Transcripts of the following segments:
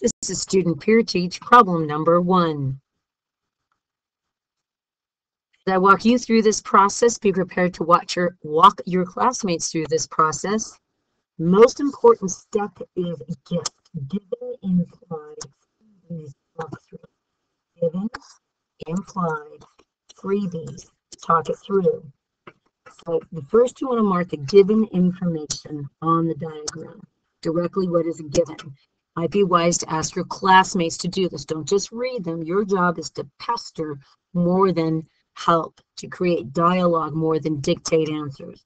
This is student peer teach problem number one. As I walk you through this process, be prepared to watch your walk your classmates through this process. Most important step is gift. Given implied freebies talk through. Given implied freebies talk it through. So the first you want to mark the given information on the diagram. Directly what is given. Might be wise to ask your classmates to do this. Don't just read them. Your job is to pester more than help, to create dialogue more than dictate answers.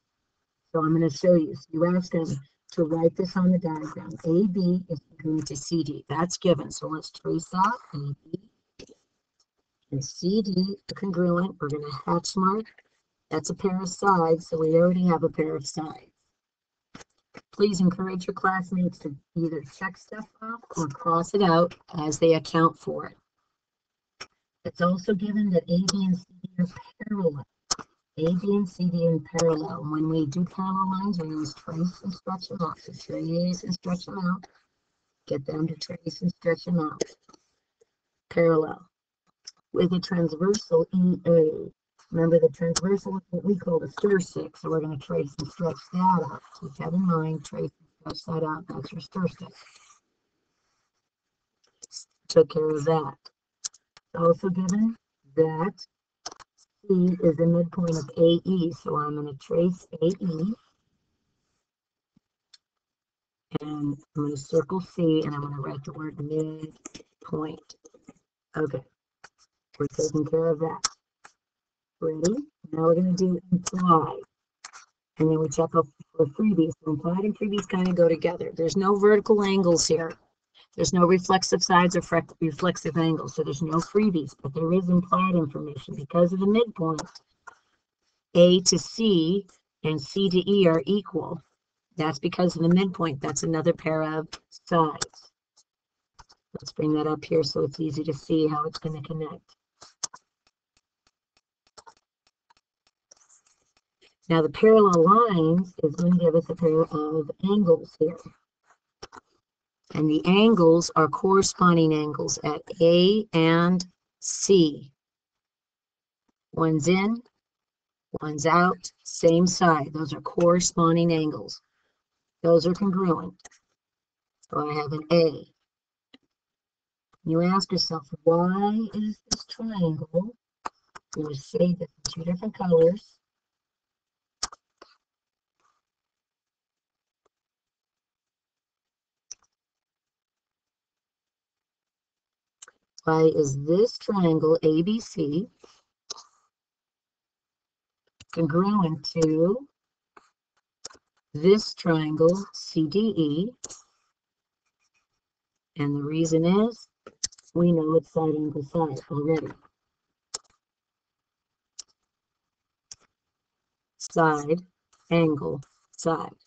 So I'm going to show you. So you ask them to write this on the diagram. AB is going to CD. That's given. So let's trace that. AB and CD congruent. We're going to hatch mark. That's a pair of sides, so we already have a pair of sides. Please encourage your classmates to either check stuff off or cross it out as they account for it. It's also given that AB and CD are parallel. AB and CD in parallel. When we do parallel lines, we use trace and stretch them out. So trace and stretch them out. Get them to trace and stretch them out. Parallel. With a transversal EA. Remember the transversal is what we call the stir stick. So we're going to trace and stretch that out. Keep that in mind. Trace and stretch that out. That's your stir stick. Took care of that. Also given that C is the midpoint of AE. So I'm going to trace AE. And I'm going to circle C and I'm going to write the word midpoint. Okay. We're taking care of that. Ready? Now we're going to do implied. And then we check off for freebies. Implied and freebies kind of go together. There's no vertical angles here. There's no reflexive sides or reflexive angles. So there's no freebies, but there is implied information because of the midpoint. A to C and C to E are equal. That's because of the midpoint. That's another pair of sides. Let's bring that up here so it's easy to see how it's going to connect. Now the parallel lines is going to give us a pair of angles here. And the angles are corresponding angles at A and C. One's in, one's out, same side. Those are corresponding angles. Those are congruent. So I have an A. You ask yourself, why is this triangle? You say that two different colors. Why is this triangle ABC congruent to this triangle CDE? And the reason is we know it's side angle side already. Side, angle, side.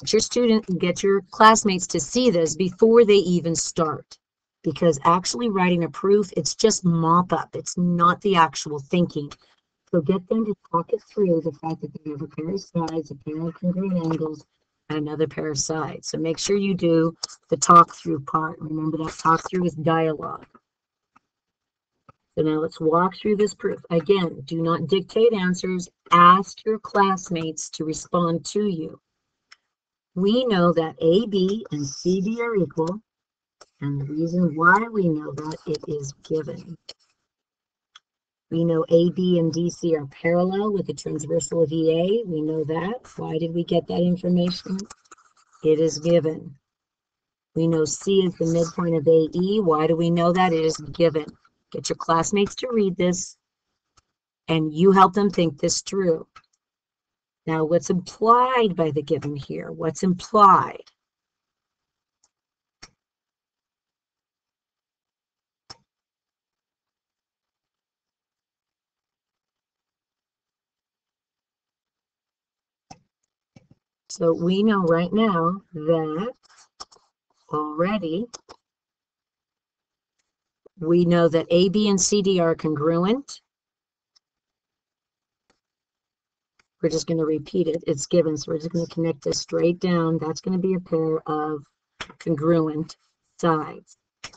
Get your student, and get your classmates to see this before they even start. Because actually writing a proof, it's just mop up. It's not the actual thinking. So get them to talk it through the fact that they have a pair of sides, a pair of congruent angles, and another pair of sides. So make sure you do the talk through part. Remember that talk through is dialogue. So now let's walk through this proof. Again, do not dictate answers. Ask your classmates to respond to you. We know that AB and CD are equal. And the reason why we know that it is given. We know AB and DC are parallel with the transversal of EA. We know that. Why did we get that information? It is given. We know C is the midpoint of AE. Why do we know that? It is given. Get your classmates to read this and you help them think this through. Now, what's implied by the given here? What's implied? So we know right now that already we know that AB and CD are congruent. We're just going to repeat it. It's given, so we're just going to connect this straight down. That's going to be a pair of congruent sides. A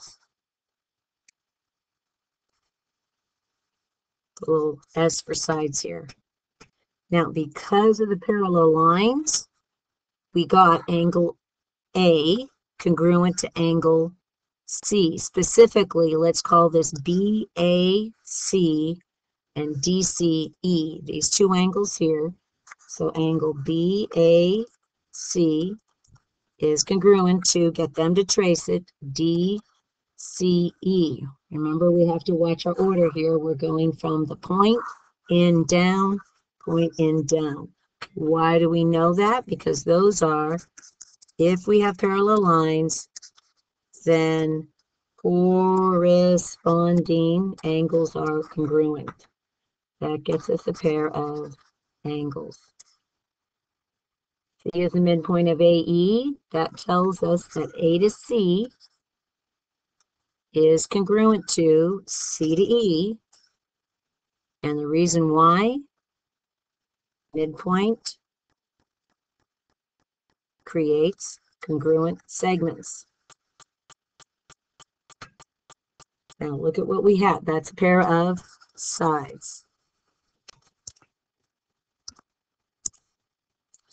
little S for sides here. Now, because of the parallel lines, we got angle A congruent to angle C. Specifically, let's call this BAC and DCE, these two angles here. So angle BAC is congruent to, get them to trace it, DCE. Remember, we have to watch our order here. We're going from the point in down, point in down. Why do we know that? Because those are, if we have parallel lines, then corresponding angles are congruent. That gets us a pair of angles. C is the midpoint of AE. That tells us that A to C is congruent to C to E. And the reason why, midpoint creates congruent segments. Now look at what we have. That's a pair of sides.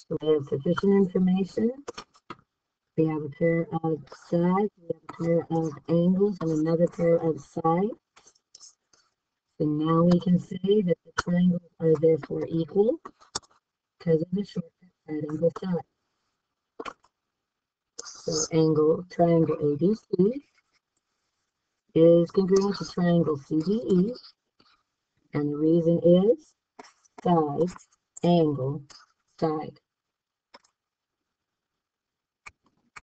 So we have sufficient information. We have a pair of sides, we have a pair of angles, and another pair of sides. So now we can say that the triangles are therefore equal because of the shortcut side angle side. So angle triangle ABC is congruent to triangle CDE, and the reason is side angle side.